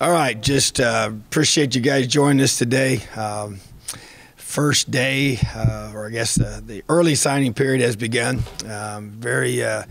All right, just uh, appreciate you guys joining us today. Um, first day, uh, or I guess uh, the early signing period has begun. Um, very uh,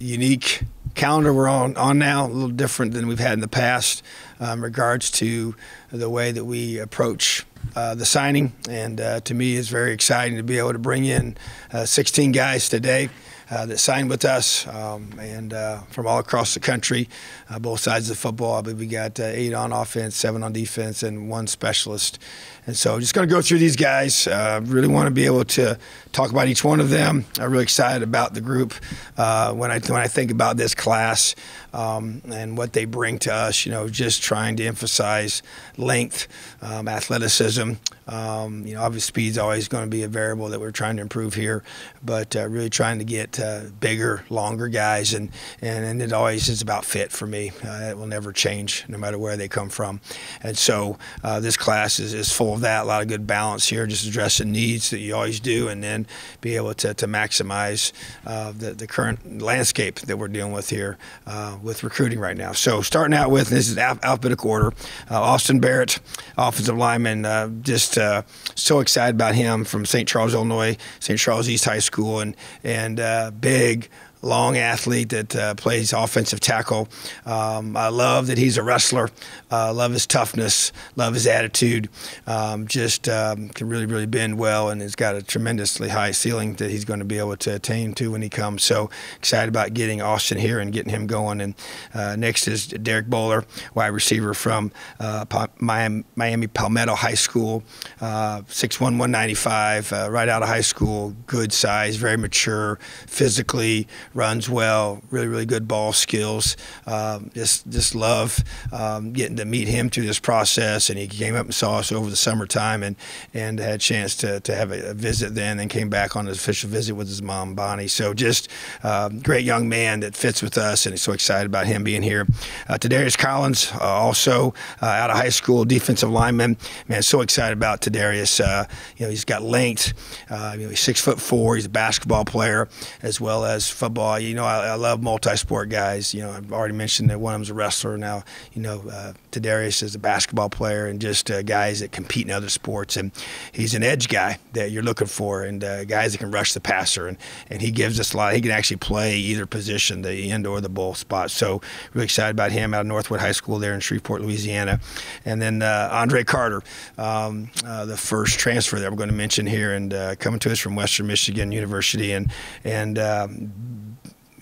unique calendar we're on, on now, a little different than we've had in the past um, in regards to the way that we approach uh, the signing. And uh, to me, it's very exciting to be able to bring in uh, 16 guys today. Uh, that signed with us um, and uh, from all across the country, uh, both sides of the football. We got uh, eight on offense, seven on defense, and one specialist. And so, just going to go through these guys. Uh, really want to be able to talk about each one of them. I'm really excited about the group. Uh, when I when I think about this class um, and what they bring to us, you know, just trying to emphasize length, um, athleticism. Um, you know, obviously speed is always going to be a variable that we're trying to improve here, but uh, really trying to get uh, bigger, longer guys, and, and and it always is about fit for me. Uh, it will never change, no matter where they come from. And so uh, this class is, is full of that. A lot of good balance here, just addressing needs that you always do, and then be able to, to maximize uh, the the current landscape that we're dealing with here uh, with recruiting right now. So starting out with this is alphabetical order. Austin Barrett, offensive lineman, just uh, so excited about him from St. Charles, Illinois, St. Charles East High School, and and uh, big long athlete that uh, plays offensive tackle. Um, I love that he's a wrestler. Uh, love his toughness. Love his attitude. Um, just um, can really, really bend well, and has got a tremendously high ceiling that he's going to be able to attain to when he comes. So excited about getting Austin here and getting him going. And uh, next is Derek Bowler, wide receiver from uh, Miami, Miami, Palmetto High School, uh, 6'1", 195, uh, right out of high school. Good size, very mature, physically runs well, really, really good ball skills. Um, just, just love um, getting to meet him through this process. And he came up and saw us over the summertime, and and had a chance to, to have a, a visit then. and came back on his official visit with his mom, Bonnie. So just um, great young man that fits with us, and so excited about him being here. Uh, Tadarius Collins, uh, also uh, out of high school, defensive lineman. Man, so excited about Tadarius. Uh, you know, he's got length. Uh, you know, he's six foot four. He's a basketball player as well as football football. You know, I, I love multi-sport guys. You know, I've already mentioned that one of them's a wrestler. Now, you know, uh, Tadarius is a basketball player, and just uh, guys that compete in other sports. And he's an edge guy that you're looking for, and uh, guys that can rush the passer. And, and he gives us a lot. He can actually play either position, the end or the bowl spot. So really excited about him out of Northwood High School there in Shreveport, Louisiana. And then uh, Andre Carter, um, uh, the first transfer that we're going to mention here, and uh, coming to us from Western Michigan University, and and um,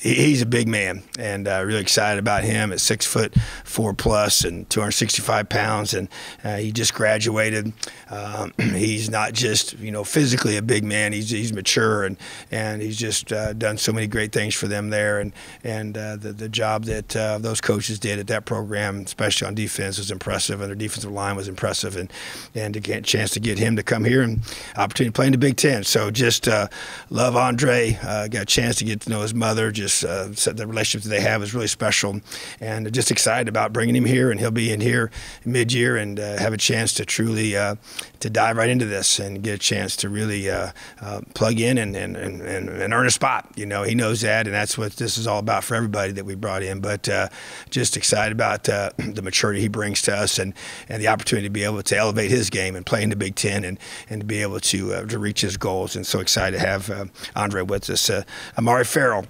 he's a big man, and uh, really excited about him at six foot four plus and 265 pounds, and uh, he just graduated. Um, he's not just you know physically a big man; he's he's mature and and he's just uh, done so many great things for them there, and and uh, the the job that uh, those coaches did at that program, especially on defense, was impressive, and their defensive line was impressive, and and to get a chance to get him to come here and opportunity to play in the Big Ten. So just uh, love Andre. got a chance to get to know his mother. Just just uh, the relationship that they have is really special, and just excited about bringing him here. And he'll be in here mid-year and uh, have a chance to truly uh, to dive right into this and get a chance to really uh, uh, plug in and, and, and, and, earn a spot. You know, he knows that, and that's what this is all about for everybody that we brought in. But just excited about the maturity he brings to us and, and the opportunity to be able to elevate his game and play in the Big Ten and, and to be able to to reach his goals. And so excited to have Andre with us. Amari Farrell.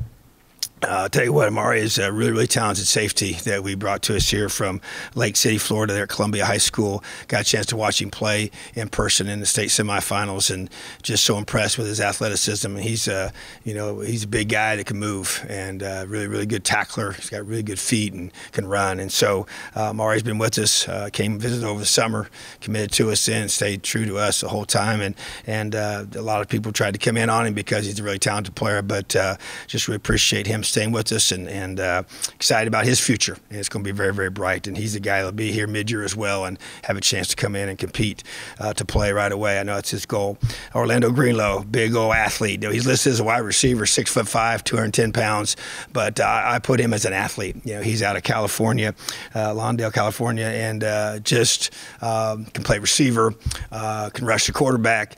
Uh, I'll tell you what, Amari is a really, really talented safety that we brought to us here from Lake City, Florida, there at Columbia High School. Got a chance to watch him play in person in the state semifinals, and just so impressed with his athleticism. And he's, uh, you know, he's a big guy that can move and uh, really, really good tackler. He's got really good feet and can run. And so uh, Amari's been with us. Uh, came visit over the summer, committed to us and stayed true to us the whole time. And and uh, a lot of people tried to come in on him because he's a really talented player, but uh, just really appreciate him staying with us and, and uh, excited about his future. And it's going to be very, very bright. And he's the guy that'll be here mid-year as well and have a chance to come in and compete uh, to play right away. I know that's his goal. Orlando Greenlow, big old athlete. He's listed as a wide receiver, six foot five, 210 pounds, but uh, I put him as an athlete. You know, he's out of California, uh, Lawndale, California, and uh, just um, can play receiver, uh, can rush the quarterback,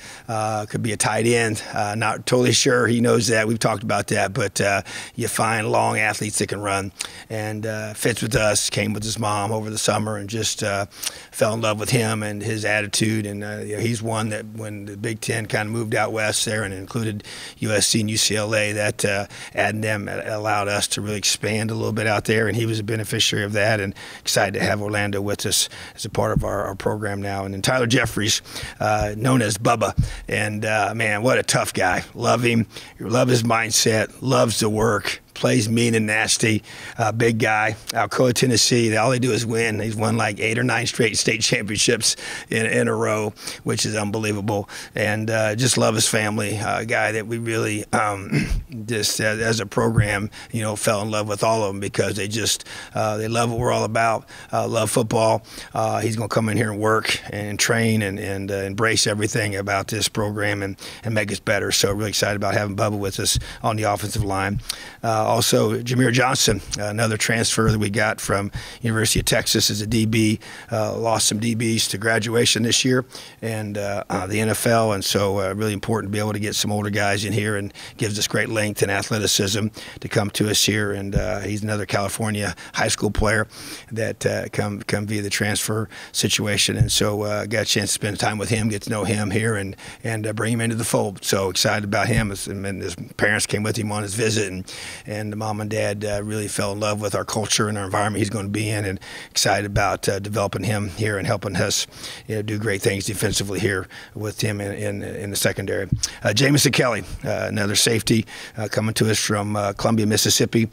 could be a tight end. not totally sure he knows that. We've talked about that, but you find long athletes that can run, and uh, fits with us. Came with his mom over the summer and just uh, fell in love with him and his attitude. And uh, you know, he's one that when the Big Ten kind of moved out west there and included USC and UCLA, that uh, adding them allowed us to really expand a little bit out there. And he was a beneficiary of that. And excited to have Orlando with us as a part of our, our program now. And then Tyler Jeffries, uh, known as Bubba, and uh, man, what a tough guy. Love him. Love his mindset. Loves the work plays mean and nasty. Uh, big guy. Alcoa, Tennessee. All they do is win. He's won like eight or nine straight state championships in, in a row, which is unbelievable. And uh, just love his family. Uh, guy that we really um, just as, as, a program, you know, fell in love with all of them because they just uh, they love what we're all about. Uh, love football. Uh, he's going to come in here and work and train and, and embrace everything about this program and, and make us better. So really excited about having Bubba with us on the offensive line. Uh, also, Jamier Johnson, another transfer that we got from University of Texas as a DB, uh, lost some DBs to graduation this year and uh, uh, the NFL, and so uh, really important to be able to get some older guys in here and gives us great length and athleticism to come to us here. And he's another California high school player that come come via the transfer situation, and so got a chance to spend time with him, get to know him here, and and bring him into the fold. So excited about him, and his parents came with him on his visit, and and the mom and dad uh, really fell in love with our culture and our environment he's going to be in, and excited about uh, developing him here and helping us you know, do great things defensively here with him in, in, in the secondary. Uh, Jamison Kelly, uh, another safety uh, coming to us from uh, Columbia, Mississippi,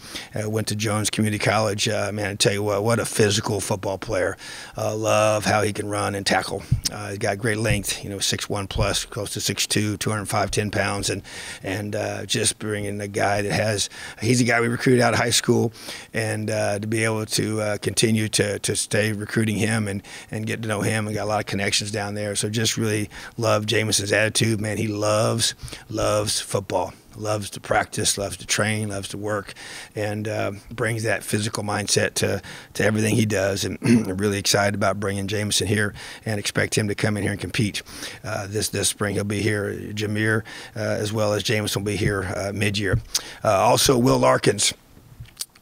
went to Jones Community College. man, I tell you what, what a physical football player. love how he can run and tackle. he's got great length, you know, six one plus, close to 6'2", 205, 10 pounds, and and just bringing a guy that has he's a guy we recruited out of high school, and uh, to be able to uh, continue to, to stay recruiting him and, and get to know him and got a lot of connections down there. So just really love Jamison's attitude, man. He loves loves football loves to practice, loves to train, loves to work, and uh, brings that physical mindset to, to everything he does. And I'm really excited about bringing Jamison here and expect him to come in here and compete uh, this this spring. He'll be here. Jamier, uh, as well as Jamison, will be here uh, mid year. Uh, also, Will Larkins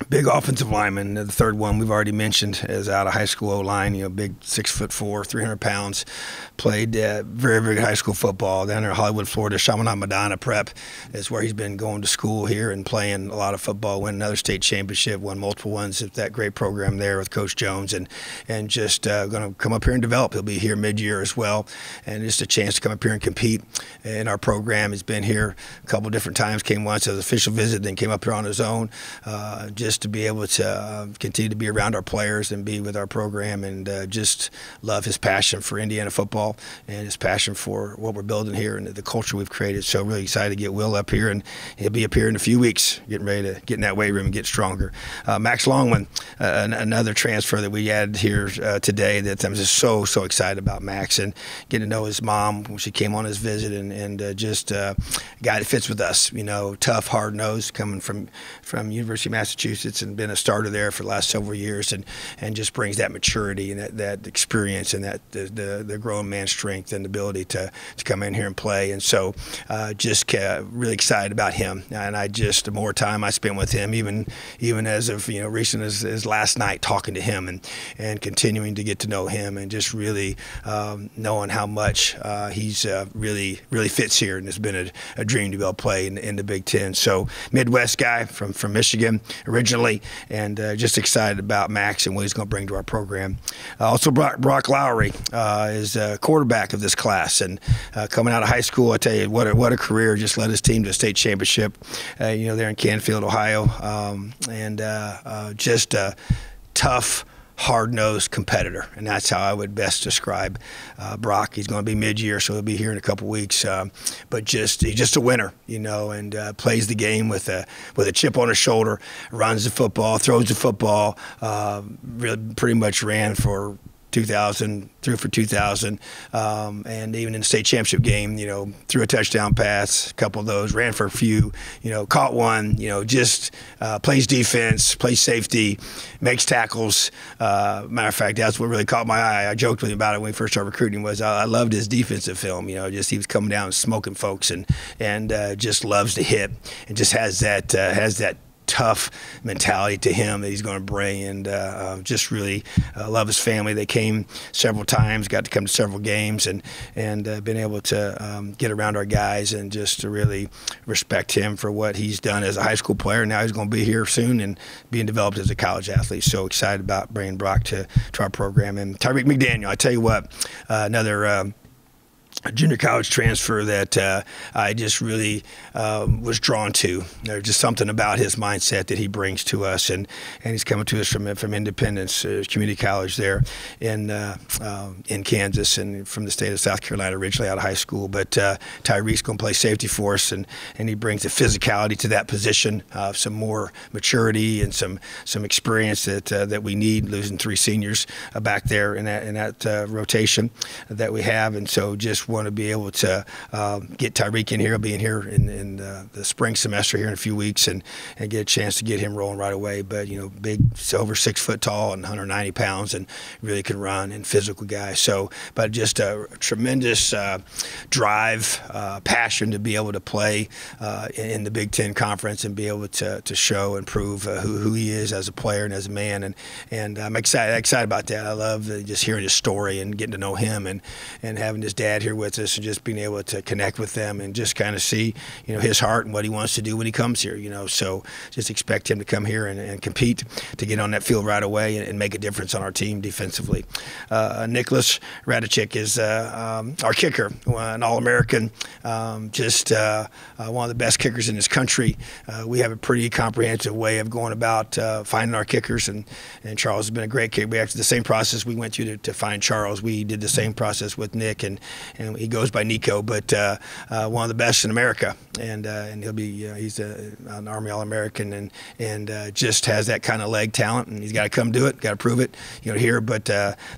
big offensive lineman. The third one we've already mentioned is out of high school O line. You know, big six foot four, 300 pounds. Played uh, very, very high school football down there in Hollywood, Florida. Chaminade Madonna Prep is where he's been going to school here and playing a lot of football. Won another state championship, won multiple ones at that great program there with Coach Jones, and and just uh, going to come up here and develop. He'll be here mid year as well, and just a chance to come up here and compete in our program. He's been here a couple different times. Came once as an official visit, then came up here on his own. Uh, just to be able to uh, continue to be around our players and be with our program and uh, just love his passion for Indiana football and his passion for what we're building here and the culture we've created. So really excited to get Will up here and he'll be up here in a few weeks, getting ready to get in that weight room and get stronger. Uh, Max Longman, uh, another transfer that we added here uh, today that I'm just so so excited about Max and getting to know his mom when she came on his visit and and uh, just a guy that fits with us. You know, tough, hard nosed, coming from from University of Massachusetts Massachusetts and been a starter there for the last several years, and, and just brings that maturity and that, that experience and that the, the, the grown man strength and ability to, to come in here and play. And so, uh, just really excited about him. And I just the more time I spent with him, even even as of you know recent as, as last night, talking to him and and continuing to get to know him and just really um, knowing how much uh, he's uh, really really fits here and it's been a, a dream to be able to play in, in the Big Ten. So Midwest guy from from Michigan originally originally, and uh, just excited about Max and what he's going to bring to our program. Uh, also, Brock, Brock Lowry uh, is a quarterback of this class, and uh, coming out of high school, I tell you what a, what a career! Just led his team to a state championship, uh, you know, there in Canfield, Ohio, um, and just a tough hard-nosed competitor, and that's how I would best describe uh, Brock. He's going to be mid-year, so he'll be here in a couple weeks. Uh, but just he's just a winner, you know, and uh, plays the game with a with a chip on his shoulder, runs the football, throws the football. Uh, really, pretty much ran for 2000, threw for 2000, um, and even in the state championship game, you know, threw a touchdown pass, a couple of those, ran for a few, you know, caught one, you know, just uh, plays defense, plays safety, makes tackles. Uh, matter of fact, that's what really caught my eye. I joked with him about it when we first started recruiting. Was I, I loved his defensive film. You know, just he was coming down and smoking folks, and and uh, just loves to hit, and just has that uh, has that tough mentality to him that he's going to bring, and uh, uh, just really uh, love his family. They came several times, got to come to several games, and and uh, been able to um, get around our guys and just to really respect him for what he's done as a high school player. Now he's going to be here soon and being developed as a college athlete. So excited about bringing Brock to, to our program. And Tyreek McDaniel, I tell you what, uh, another. Um, a junior college transfer that uh, I just really um, was drawn to. There's just something about his mindset that he brings to us, and, and he's coming to us from from Independence uh, Community College there in uh, uh, in Kansas, and from the state of South Carolina, originally out of high school. But uh, going to play safety for us, and, and he brings the physicality to that position, uh, some more maturity and some some experience that that we need. Losing three seniors back there in that in that rotation that we have, and so just want to be able to uh, get Tyreek in here. He'll be in here in, in uh, the spring semester here in a few weeks and, and get a chance to get him rolling right away. But, you know, big, over six foot tall and 190 pounds and really can run and physical guy. So, but just a tremendous uh, drive, uh, passion to be able to play uh, in the Big Ten Conference and be able to, to show and prove uh, who, who he is as a player and as a man. And, and I'm excited, excited about that. I love just hearing his story and getting to know him and, and having his dad here with us and just being able to connect with them and just kind of see, you know, his heart and what he wants to do when he comes here, you know. So just expect him to come here and, and compete, to get on that field right away and, and make a difference on our team defensively. Uh, Nicholas Radicic is uh, um, our kicker, an All-American, um, just uh, uh, one of the best kickers in this country. Uh, we have a pretty comprehensive way of going about uh, finding our kickers, and, and Charles has been a great kicker. We actually the same process we went through to, to find Charles. We did the same process with Nick, and, and he goes by Nico, but uh, uh, one of the best in America, and uh, and he'll be he's a, an Army All American, and and just has that kind of leg talent, and he's got to come do it, got to prove it, you know, here. But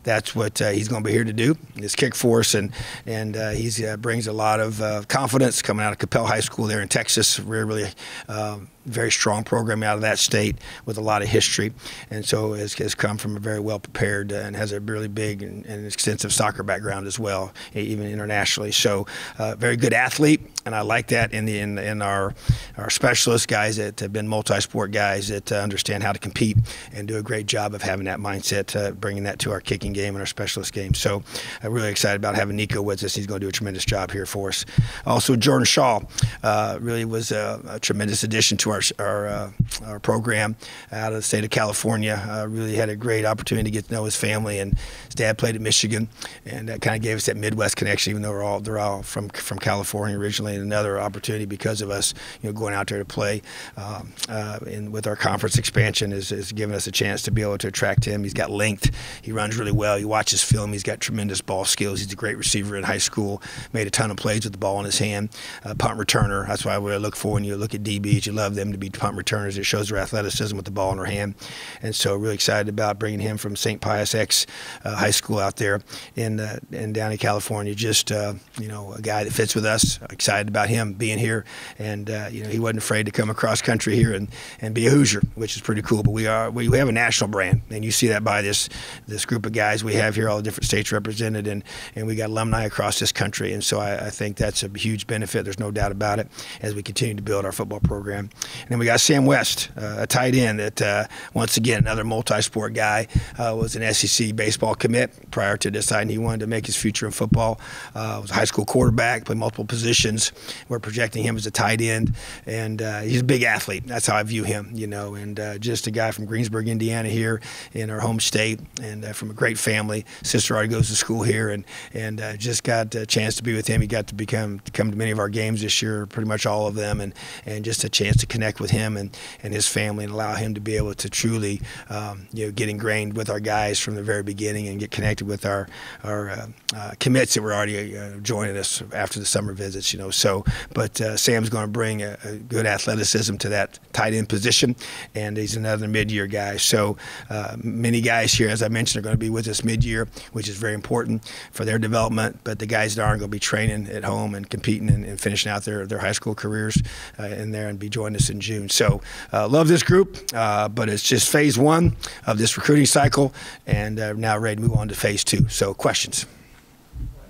that's what he's going to be here to do. His kick force, and and he brings a lot of confidence coming out of Coppell High School there in Texas. Really, really. Um, very strong program out of that state with a lot of history, and so has, has come from a very well prepared uh, and has a really big and, and, extensive soccer background as well, even internationally. So, uh, very good athlete, and I like that in the in, in our our specialist guys that have been multi-sport guys that uh, understand how to compete and do a great job of having that mindset, uh, bringing that to our kicking game and our specialist game. So, I'm really excited about having Nico with us. He's going to do a tremendous job here for us. Also, Jordan Shaw uh, really was a, a tremendous addition to our our our, uh, our program out of the state of California. Uh, really had a great opportunity to get to know his family, and his dad played at Michigan, and that kind of gave us that Midwest connection. Even though we're all they're all from from California originally, and another opportunity because of us, you know, going out there to play um, uh, in, with our conference expansion is, is giving us a chance to be able to attract him. He's got length. He runs really well. You watch his film. He's got tremendous ball skills. He's a great receiver in high school. Made a ton of plays with the ball in his hand. Uh, punt returner. That's why we look for when you look at DBs. You love them to be punt returners. It shows their athleticism with the ball in their hand. And so, really excited about bringing him from St. Pius X uh, High School out there in uh, in Downey, California. Just uh, you know, a guy that fits with us. Excited about him being here, and uh, you know, he wasn't afraid to come across country here and, and be a Hoosier, which is pretty cool. But we are we, we have a national brand, and you see that by this this group of guys we have here, all the different states represented, and and we got alumni across this country. And so, I, I think that's a huge benefit. There's no doubt about it as we continue to build our football program. And then we got Sam West, uh, a tight end that, uh, once again, another multi-sport guy, uh, was an SEC baseball commit prior to deciding he wanted to make his future in football. Uh, was a high school quarterback, played multiple positions. We're projecting him as a tight end, and uh, he's a big athlete. That's how I view him, you know, and uh, just a guy from Greensburg, Indiana, here in our home state, and from a great family. Sister already goes to school here, and and just got a chance to be with him. He got to become to come to many of our games this year, pretty much all of them, and and just a chance to connect with him and, and his family and allow him to be able to truly um, you know get ingrained with our guys from the very beginning and get connected with our our uh, uh, commits that were already uh, joining us after the summer visits you know. So but uh, Sam's going to bring a, a, good athleticism to that tight end position and he's another mid-year guy. So uh, many guys here as I mentioned are going to be with us mid-year which is very important for their development but the guys that aren't going to be training at home and competing and, and finishing out their, their high school careers uh, in there and be joining us in June so uh, love this group, uh, but it's just phase one of this recruiting cycle, and uh, now ready to move on to phase two. So, questions?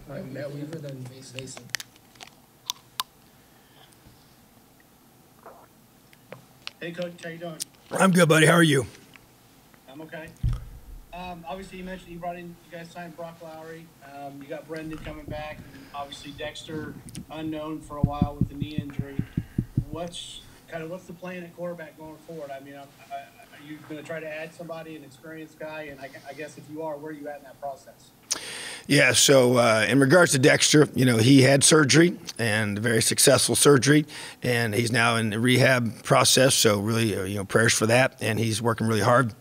Matt Weaver, then Mason. Hey, Coach, how you doing? I'm good, buddy. How are you? I'm okay. Um, obviously, you mentioned you brought in, you guys signed Brock Lowry. Um, you got Brendan coming back. And obviously, Dexter unknown for a while with the knee injury. What's kind of what's the plan at quarterback going forward? I mean, I, I, are you going to try to add somebody, an experienced guy? And I, I guess if you are, where are you at in that process? Yeah, so uh, in regards to Dexter, you know, he had surgery and very successful surgery, and he's now in the rehab process. So really, uh, you know, prayers for that, and he's working really hard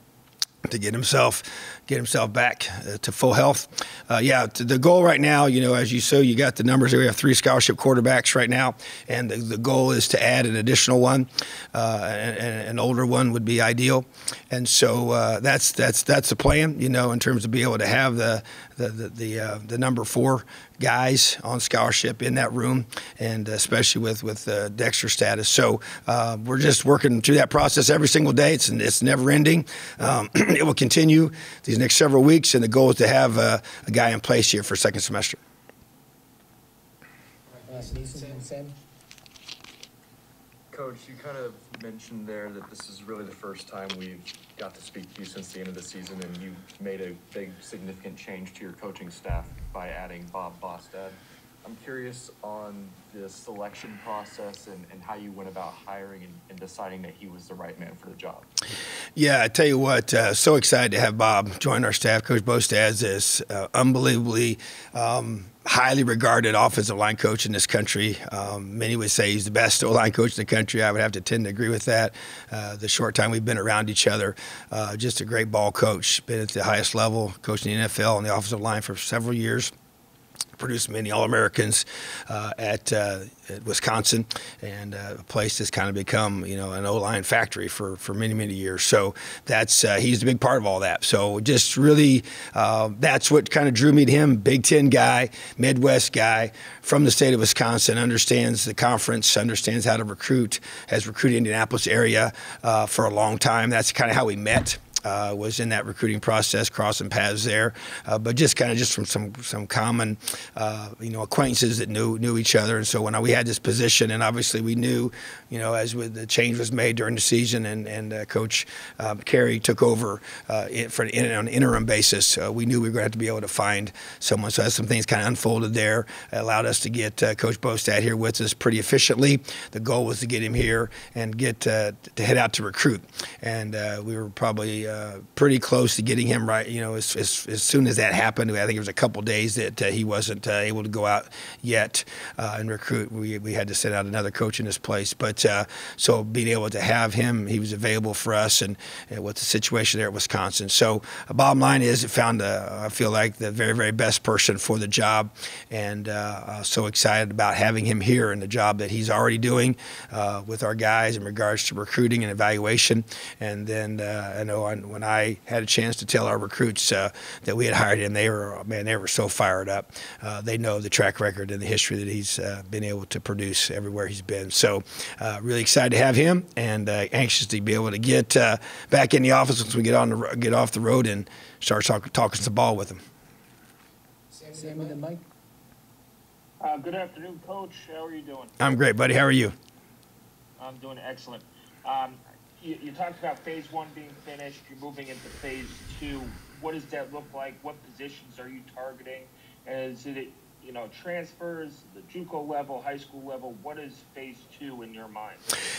to get himself get himself back uh, to full health. Uh, yeah, the goal right now, you know, as you saw, you got the numbers. We have three scholarship quarterbacks right now, and the, the goal is to add an additional one. Uh, and an older one would be ideal, and so uh, that's that's that's the plan. You know, in terms of being able to have the the the the, uh, the number four guys on scholarship in that room, and especially with with uh, Dexter status. So uh, we're just working through that process every single day. It's it's never ending. Um, it will continue these next several weeks, and the goal is to have uh, a guy in place here for second semester. Coach, you kind of mentioned there that this is really the first time we've got to speak to you since the end of the season, and you made a big, significant change to your coaching staff by adding Bob Bostad. I'm curious on the selection process and, and how you went about hiring and, and, deciding that he was the right man for the job. Yeah, I tell you what, uh, so excited to have Bob join our staff. Coach Bostad is uh, unbelievably um, highly regarded offensive line coach in this country. Um, many would say he's the best O line coach in the country. I would have to tend to agree with that. Uh, the short time we've been around each other, uh, just a great ball coach, been at the highest level, coaching the NFL on the offensive line for several years produced many All Americans uh, at, uh, at, Wisconsin, and uh, a place that's kind of become you know an O line factory for, for many many years. So that's uh, he's a big part of all that. So just really uh, that's what kind of drew me to him. Big Ten guy, Midwest guy from the state of Wisconsin, understands the conference, understands how to recruit, has recruited Indianapolis area uh, for a long time. That's kind of how we met uh, was in that recruiting process, crossing paths there, uh, but just kind of just from some some common, uh, you know, acquaintances that knew knew each other. And so when we had this position, and obviously we knew, you know, as the change was made during the season, and and uh, Coach um, Carey took over uh, for in, on an interim basis, we knew we were going to have to be able to find someone. So as some things kind of unfolded there, it allowed us to get Coach Bostad here with us pretty efficiently. The goal was to get him here and get to head out to recruit, and we were probably uh, pretty close to getting him right. You know, as, as, as, soon as that happened, I think it was a couple days that uh, he wasn't uh, able to go out yet uh, and recruit. We, we had to send out another coach in his place. But uh, so being able to have him, he was available for us, and, and the situation there at Wisconsin. So bottom line is, it found I feel like the very very best person for the job, and so excited about having him here and the job that he's already doing with our guys in regards to recruiting and evaluation. And then I know on when I had a chance to tell our recruits uh, that we had hired him, they were man, they were so fired up. Uh, they know the track record and the history that he's uh, been able to produce everywhere he's been. So, uh, really excited to have him, and uh, anxious to be able to get uh, back in the office once we get on the get off the road and start talk, talking some ball with him. Sam Sammy the mic. Uh, good afternoon, Coach. How are you doing? I'm great, buddy. How are you? I'm doing excellent. Um, you, you talked about phase one being finished. You're moving into phase two. What does that look like? What positions are you targeting? Is it you know, transfers, the JUCO level, high school level? What is phase two in your mind?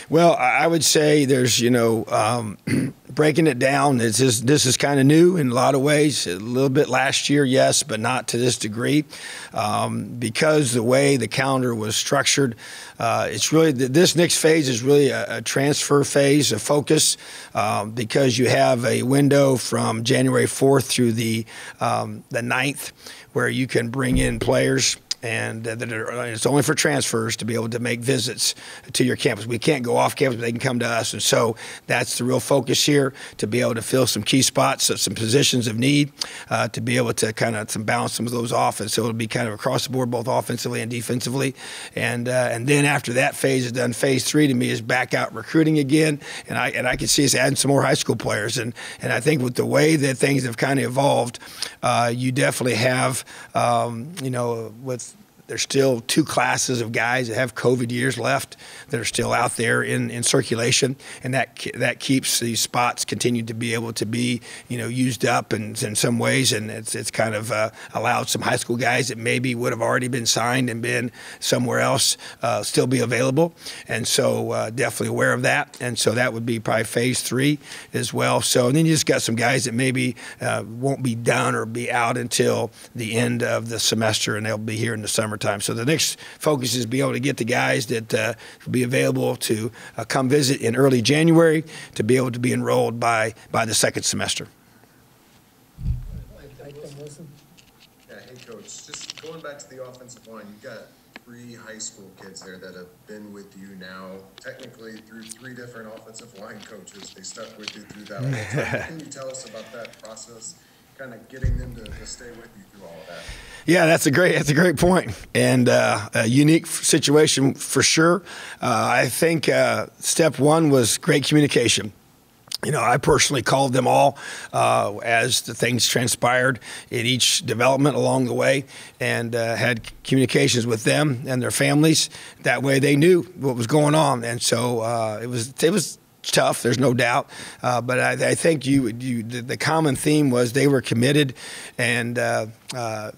Well, I would say there's, you know, um, breaking it down. This is this is kind of new in a lot of ways. A little bit last year, yes, but not to this degree, um, because the way the calendar was structured. Uh, it's really this next phase is really a, a transfer phase, a focus, um, because you have a window from January 4th through the um, the 9th where you can bring in players years and uh, that are, it's only for transfers to be able to make visits to your campus. We can't go off campus, but they can come to us. And so that's the real focus here to be able to fill some key spots, some positions of need, uh, to be able to kind of some balance some of those off. And so it'll be kind of across the board, both offensively and defensively. And uh, and then after that phase is done, phase three to me is back out recruiting again. And I and I can see us adding some more high school players. And and I think with the way that things have kind of evolved, uh, you definitely have, um, you know, with there's still two classes of guys that have COVID years left that are still out there in, in circulation, and that that keeps these spots continue to be able to be you know used up in, in some ways, and it's it's kind of uh, allowed some high school guys that maybe would have already been signed and been somewhere else uh, still be available, and so uh, definitely aware of that, and so that would be probably phase three as well. So and then you just got some guys that maybe uh, won't be done or be out until the end of the semester, and they'll be here in the summertime. So the next focus is be able to get the guys that uh, will be available to uh, come visit in early January to be able to be enrolled by by the second semester. Mike and Wilson? Yeah, hey, coach, just going back to the offensive line, you've got three high school kids there that have been with you now, technically through three different offensive line coaches. They stuck with you through that whole time. Can you tell us about that process, kind of getting them to, to stay with you through all of that? Yeah, that's a great that's a great point and uh, a unique situation for sure. Uh, I think uh, step one was great communication. You know, I personally called them all uh, as the things transpired in each development along the way, and uh, had communications with them and their families. That way, they knew what was going on, and so uh, it was it was tough. There's no doubt, uh, but I, I think you, you the, the common theme was they were committed and uh, uh,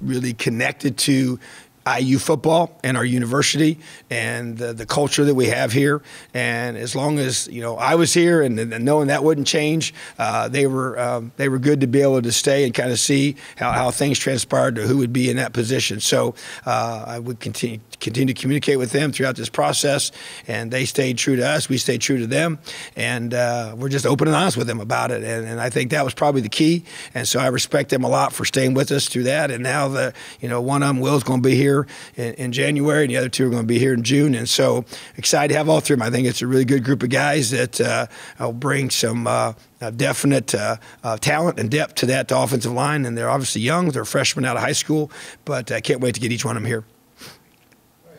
really connected to IU football and our university and the, the culture that we have here. And as long as you know I was here and, and knowing that wouldn't change, uh, they were um, they were good to be able to stay and kind of see how, how things transpired to who would be in that position. So uh, I would continue continue to communicate with them throughout this process, and they stayed true to us. We stayed true to them, and uh, we're just open and honest with them about it. And, and I think that was probably the key. And so I respect them a lot for staying with us through that. And now the you know one of them Will's going to be here in, in January, and the other two are going to be here in June. And so excited to have all three of them. I think it's a really good group of guys that uh, will bring some. Uh, uh, definite uh, uh, talent and depth to that to offensive line, and they're obviously young. They're freshmen out of high school, but I can't wait to get each one of them here.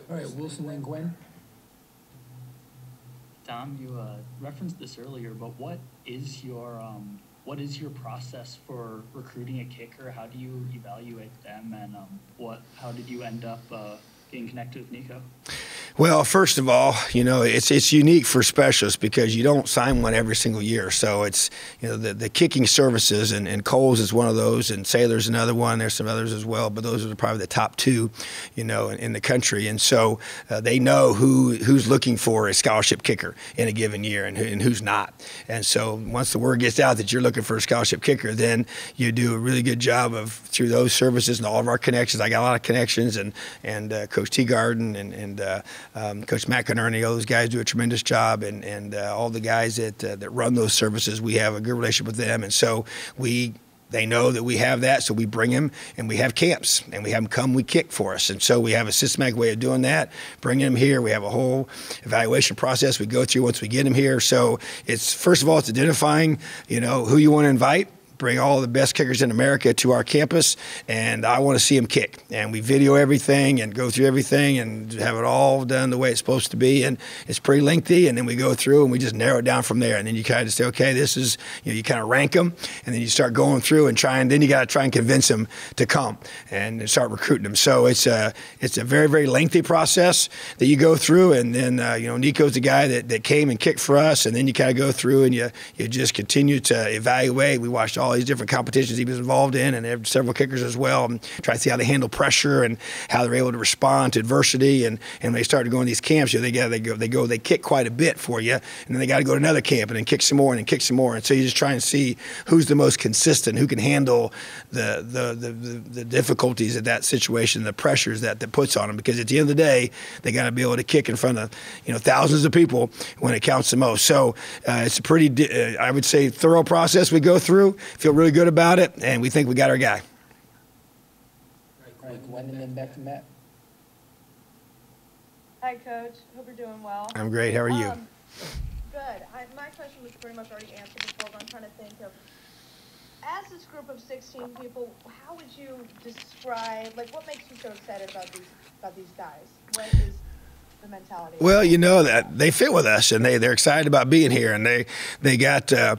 All right, Wilson and Gwen? Tom, you uh, referenced this earlier, but what is your um, what is your process for recruiting a kicker? How do you evaluate them, and um, what how did you end up uh, getting connected with Nico? Well, first of all, you know it's it's unique for specialists because you don't sign one every single year. So it's you know the, the kicking services and, and Kohl's is one of those, and Sailer's another one. There's some others as well, but those are probably the top two, you know, in, in the country. And so uh, they know who who's looking for a scholarship kicker in a given year and, and who's not. And so once the word gets out that you're looking for a scholarship kicker, then you do a really good job of through those services and all of our connections. I got a lot of connections, and and uh, Coach Teegardin and and uh, um, Coach McInerney, all those guys do a tremendous job, and and uh, all the guys that uh, that run those services, we have a good relationship with them, and so we. They know that we have that, so we bring them and we have camps and we have them come, we kick for us. And so we have a systematic way of doing that, bringing them here. We have a whole evaluation process we go through once we get them here. So it's, first of all, it's identifying, you know, who you want to invite bring all the best kickers in America to our campus, and I want to see them kick. And we video everything and go through everything and have it all done the way it's supposed to be. And it's pretty lengthy, and then we go through and we just narrow it down from there. And then you kind of say, okay, this is, you know, you kind of rank them, and then you start going through and trying. Then you got to try and convince them to come and start recruiting them. So it's a it's a very very lengthy process that you go through, and then uh, you know Nico's the guy that, that came and kicked for us, and then you kind of go through and you you just continue to evaluate. We watched all these different competitions he was involved in, and several kickers as well, and try to see how they handle pressure and how they're able to respond to adversity. And, and they started going to these camps, you know, they got they go they go they kick quite a bit for you, and then they got to go to another camp and then kick some more and then kick some more. And so you just try and see who's the most consistent, who can handle the the the, the, the difficulties of that situation, the pressures that that puts on them. Because at the end of the day, they got to be able to kick in front of you know thousands of people when it counts the most. So uh, it's a pretty, uh, I would say, thorough process we go through. Feel really good about it, and we think we got our guy. All right, Gwen back to Matt. Hi, Coach. Hope you're doing well. I'm great. How are you? Um, good. I, my question was pretty much already answered before, but I'm trying to think of, as this group of 16 people, how would you describe, like, what makes you so excited about these about these guys? What is the mentality? Well, you know that they fit with us, and they they're excited about being here, and they they got. Uh,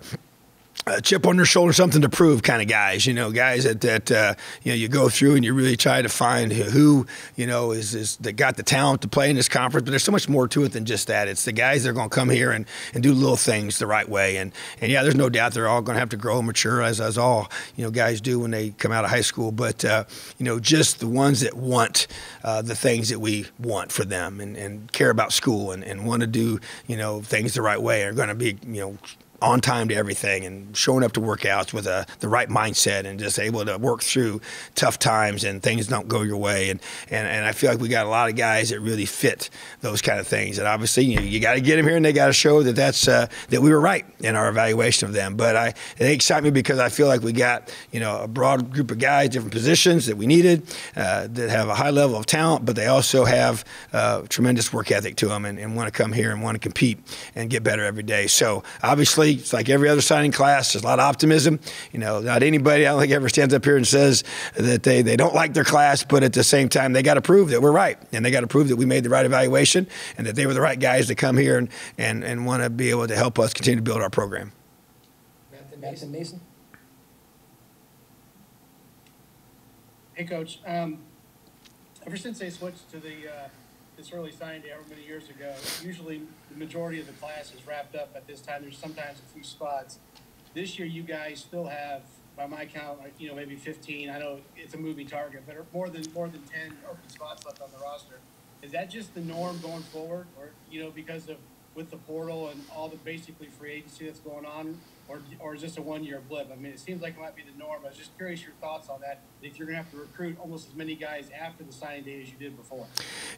a chip on their shoulder, something to prove kind of guys, you know, guys that, that uh, you know, you go through and you really try to find who, you know, is, is that got the talent to play in this conference. But there's so much more to it than just that. It's the guys that are going to come here and, and do little things the right way. And, and yeah, there's no doubt they're all going to have to grow and mature as, as all, you know, guys do when they come out of high school. But, uh, you know, just the ones that want uh, the things that we want for them and, and care about school and, and want to do, you know, things the right way are going to be, you know, on time to everything and showing up to workouts with a, the right mindset and just able to work through tough times and things don't go your way. And, and, and I feel like we got a lot of guys that really fit those kind of things. And obviously, you, you got to get them here and they got to show that that's uh, that we were right in our evaluation of them. But I, they excite me because I feel like we got you know a broad group of guys, different positions that we needed uh, that have a high level of talent, but they also have uh, tremendous work ethic to them and, and want to come here and want to compete and get better every day. So obviously it's like every other signing class. There's a lot of optimism. You know, not anybody I don't think ever stands up here and says that they, they don't like their class, but at the same time, they got to prove that we're right. And they got to prove that we made the right evaluation and that they were the right guys to come here and, and, and want to be able to help us continue to build our program. Matt Mason? Hey, Coach. Um, ever since they switched to the uh, this early signing day, however many years ago, usually the majority of the class is wrapped up at this time. There's sometimes a few spots. This year, you guys still have, by my count, like, you know, maybe 15. I know it's a moving target, but more than more than 10 open spots left on the roster. Is that just the norm going forward, or you know, because of with the portal and all the basically free agency that's going on, or, or is this a one-year blip? I mean, it seems like it might be the norm. I was just curious your thoughts on that. If you're going to have to recruit almost as many guys after the signing date as you did before.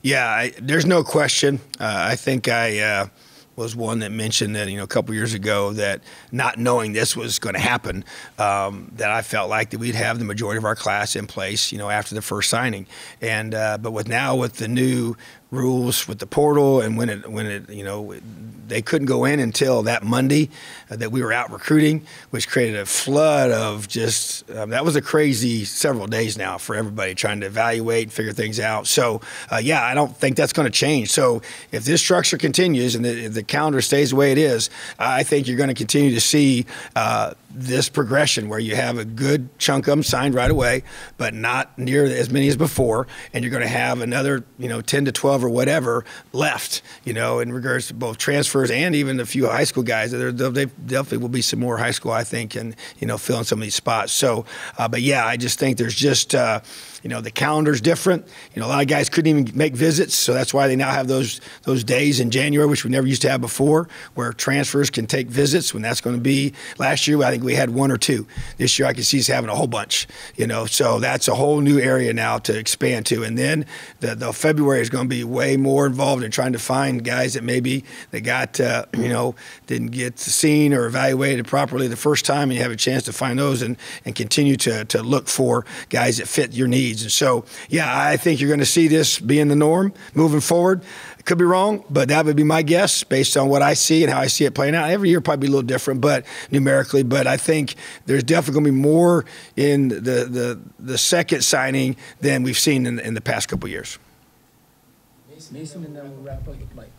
Yeah, I, there's no question. Uh, I think I. Uh, was one that mentioned that you know a couple years ago that not knowing this was going to happen, um, that I felt like that we'd have the majority of our class in place, you know, after the first signing, and uh, but with now with the new rules with the portal and when it when it you know they couldn't go in until that Monday uh, that we were out recruiting, which created a flood of just um, that was a crazy several days now for everybody trying to evaluate and figure things out. So uh, yeah, I don't think that's going to change. So if this structure continues and the, the calendar stays the way it is, I think you're going to continue to see. Uh, this progression where you have a good chunk of them signed right away, but not near as many as before, and you're going to have another, you know, 10 to 12 or whatever left, you know, in regards to both transfers and even a few high school guys. There, they definitely will be some more high school, I think, and you know, filling some of these spots. So, uh, but yeah, I just think there's just. Uh, you know, the calendar's different. You know, a lot of guys couldn't even make visits, so that's why they now have those those days in January, which we never used to have before, where transfers can take visits. When that's going to be last year, I think we had one or two. This year, I can see us having a whole bunch. You know, so that's a whole new area now to expand to. And then the, the February is going to be way more involved in trying to find guys that maybe they got uh, you know didn't get seen or evaluated properly the first time, and you have a chance to find those and and continue to to look for guys that fit your needs. And so, yeah, I think you're going to see this being the norm moving forward. Could be wrong, but that would be my guess based on what I see and how I see it playing out. Every year probably a little different, but numerically. But I think there's definitely going to be more in the, the, the second signing than we've seen in, in the past couple years. Mason, and then we'll wrap up with Mike.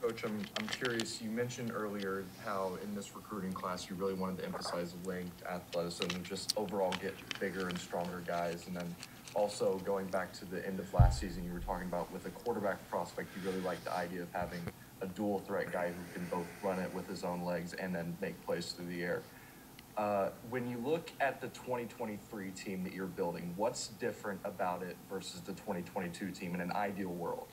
Coach, I'm, I'm curious, you mentioned earlier how in this recruiting class, you really wanted to emphasize length, athleticism, and just overall get bigger and stronger guys. And then also going back to the end of last season, you were talking about with a quarterback prospect, you really like the idea of having a dual threat guy who can both run it with his own legs and then make plays through the air. Uh, when you look at the 2023 team that you're building, what's different about it versus the 2022 team in an ideal world?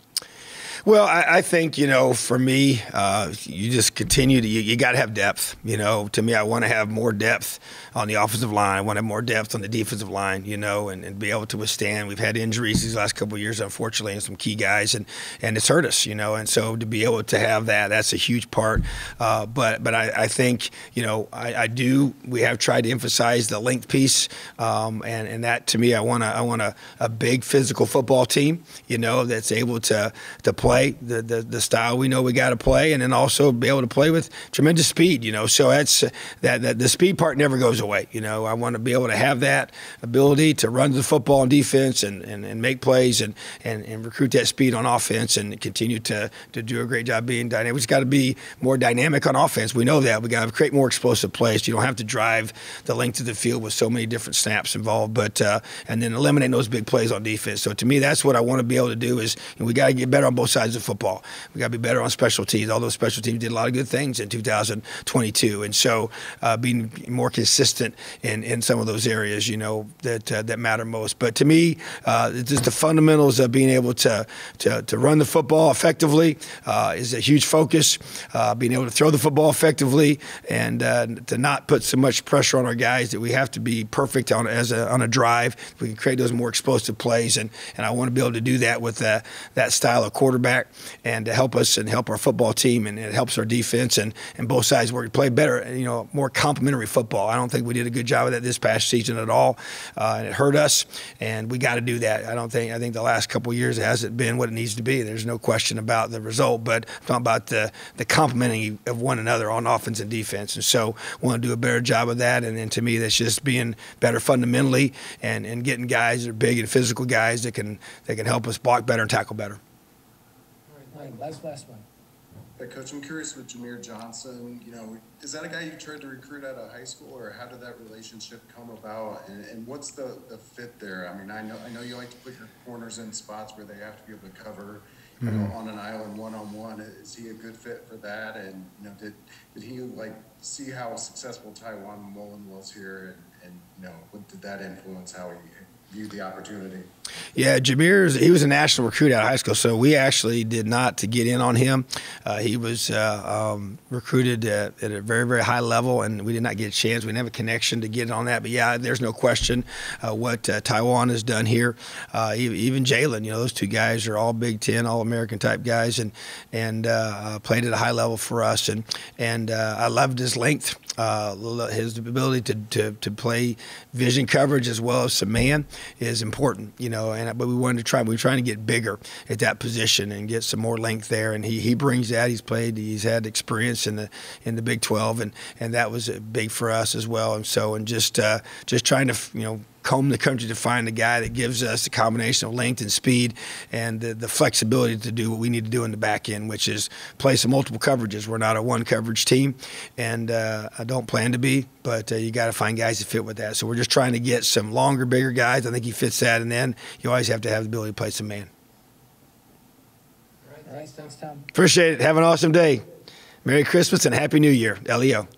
Well, I, I, think you know, for me, uh, you just continue to you, you got to have depth. You know, to me, I want to have more depth on the offensive line. I want to have more depth on the defensive line. You know, and, and be able to withstand. We've had injuries these last couple of years, unfortunately, and some key guys, and and it's hurt us. You know, and so to be able to have that, that's a huge part. Uh, but but I, I, think you know, I, I, do. We have tried to emphasize the length piece, um, and and that to me, I want to I want a, a big physical football team. You know, that's able to to play the, the, the style we know we got to play, and then also be able to play with tremendous speed. You know, so that's that, that the speed part never goes away. You know, I want to be able to have that ability to run the football on defense and, and, and make plays and, and, and recruit that speed on offense and continue to, to do a great job being dynamic. We just got to be more dynamic on offense. We know that we got to create more explosive plays. You don't have to drive the length of the field with so many different snaps involved, but uh, and then eliminate those big plays on defense. So to me, that's what I want to be able to do. Is you know, we got to get better on both sides of football. We got to be better on special teams. Although special teams did a lot of good things in 2022, and so uh, being more consistent in, in some of those areas, you know, that uh, that matter most. But to me, uh, just the fundamentals of being able to to, to run the football effectively uh, is a huge focus. Uh, being able to throw the football effectively and uh, to not put so much pressure on our guys that we have to be perfect on as a, on a drive. We can create those more explosive plays, and, and I want to be able to do that with that that style of quarterback and to help us and help our football team, and it helps our defense and, and both sides work play better. You know, more complementary football. I don't think we did a good job of that this past season at all, uh, and it hurt us. And we got to do that. I don't think I think the last couple years it hasn't been what it needs to be. There's no question about the result, but I'm talking about the the complementing of one another on offense and defense. And so, want to do a better job of that. And then to me, that's just being better fundamentally and, and getting guys that are big and physical guys that can that can help us block better and tackle better. Wayne, last, last one. Yeah, Coach, I'm curious with Jamier Johnson, you know, is that a guy you tried to recruit out of high school or how did that relationship come about? And, and what's the, the fit there? I mean, I know, I know you like to put your corners in spots where they have to be able to cover, you know, mm-hmm. on an island one-on-one. Is he a good fit for that? And, you know, did, did he like see how successful Tiawan Mullen was here and, and, you know, what did that influence how he viewed the opportunity? Yeah, Jamier, he was a national recruit out of high school, so we actually did not to get in on him. Uh, he was uh, um, recruited at, at, a very, very high level, and we did not get a chance. We didn't have a connection to get on that. But yeah, there's no question uh, what uh, Tiawan has done here. Uh, even Jalen, you know, those two guys are all Big Ten, all American type guys, and and uh, played at a high level for us. And and I loved his length, his ability to, to to play vision coverage as well as some man is important. You know know, and but we wanted to try. We were trying to get bigger at that position and get some more length there. And he, he brings that. He's played. He's had experience in the in the Big 12, and and that was big for us as well. And so, and just uh, just trying to you know comb the country to find a guy that gives us a combination of length and speed and the, the, flexibility to do what we need to do in the back end, which is play some multiple coverages. We're not a one coverage team, and uh, I don't plan to be, but uh, you got to find guys that fit with that. So we're just trying to get some longer, bigger guys. I think he fits that, and then you always have to have the ability to play some man. All right, thanks, Tom. Appreciate it. Have an awesome day. Merry Christmas and Happy New Year. LEO.